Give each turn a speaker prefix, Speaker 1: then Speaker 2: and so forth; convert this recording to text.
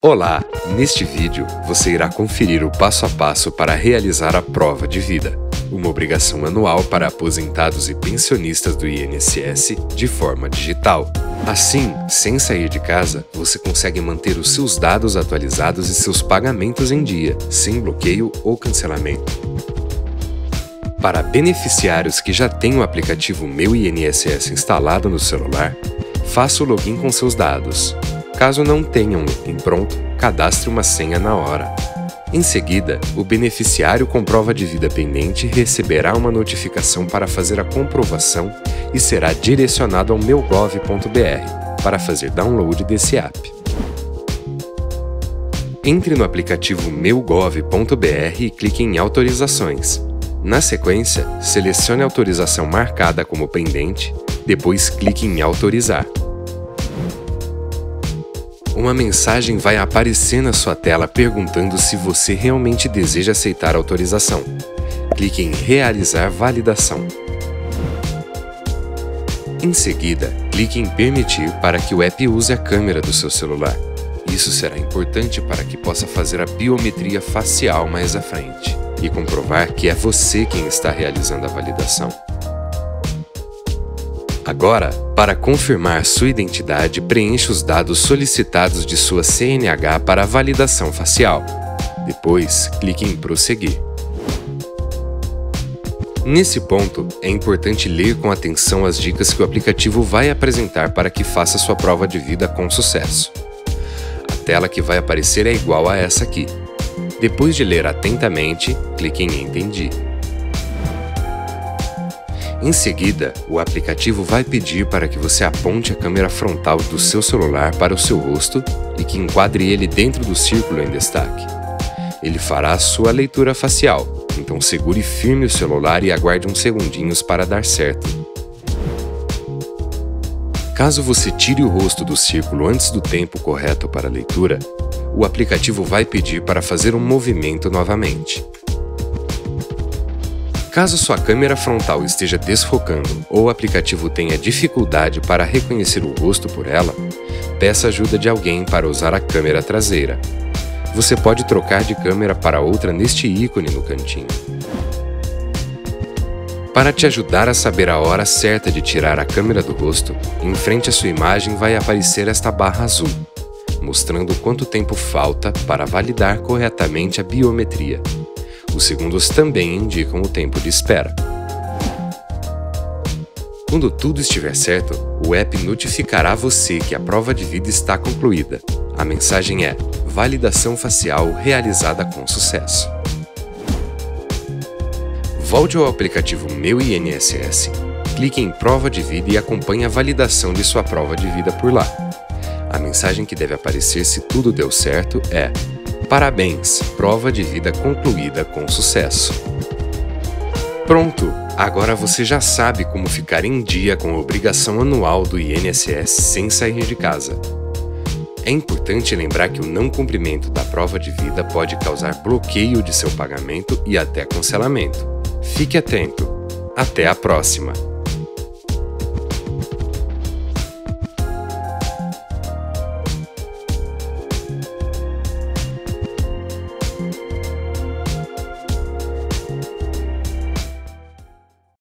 Speaker 1: Olá! Neste vídeo, você irá conferir o passo a passo para realizar a prova de vida, uma obrigação anual para aposentados e pensionistas do INSS de forma digital. Assim, sem sair de casa, você consegue manter os seus dados atualizados e seus pagamentos em dia, sem bloqueio ou cancelamento. Para beneficiários que já têm o aplicativo Meu INSS instalado no celular, faça o login com seus dados. Caso não tenha um login pronto, cadastre uma senha na hora. Em seguida, o beneficiário com prova de vida pendente receberá uma notificação para fazer a comprovação e será direcionado ao meugov.br para fazer download desse app. Entre no aplicativo meugov.br e clique em Autorizações. Na sequência, selecione a autorização marcada como pendente, depois clique em Autorizar uma mensagem vai aparecer na sua tela perguntando se você realmente deseja aceitar a autorização. Clique em Realizar validação. Em seguida, clique em Permitir para que o app use a câmera do seu celular. Isso será importante para que possa fazer a biometria facial mais à frente e comprovar que é você quem está realizando a validação. Agora, para confirmar sua identidade, preencha os dados solicitados de sua CNH para validação facial. Depois, clique em Prosseguir. Nesse ponto, é importante ler com atenção as dicas que o aplicativo vai apresentar para que faça sua prova de vida com sucesso. A tela que vai aparecer é igual a essa aqui. Depois de ler atentamente, clique em Entendi. Em seguida, o aplicativo vai pedir para que você aponte a câmera frontal do seu celular para o seu rosto e que enquadre ele dentro do círculo em destaque. Ele fará a sua leitura facial, então segure firme o celular e aguarde uns segundinhos para dar certo. Caso você tire o rosto do círculo antes do tempo correto para a leitura, o aplicativo vai pedir para fazer um movimento novamente. Caso sua câmera frontal esteja desfocando ou o aplicativo tenha dificuldade para reconhecer o rosto por ela, peça ajuda de alguém para usar a câmera traseira. Você pode trocar de câmera para outra neste ícone no cantinho. Para te ajudar a saber a hora certa de tirar a câmera do rosto, em frente à sua imagem vai aparecer esta barra azul, mostrando quanto tempo falta para validar corretamente a biometria. Os segundos também indicam o tempo de espera. Quando tudo estiver certo, o app notificará você que a prova de vida está concluída. A mensagem é: Validação facial realizada com sucesso. Volte ao aplicativo Meu INSS, clique em Prova de Vida e acompanhe a validação de sua prova de vida por lá. A mensagem que deve aparecer se tudo deu certo é: Parabéns, prova de vida concluída com sucesso. Pronto! Agora você já sabe como ficar em dia com a obrigação anual do INSS sem sair de casa. É importante lembrar que o não cumprimento da prova de vida pode causar bloqueio de seu pagamento e até cancelamento. Fique atento. Até a próxima!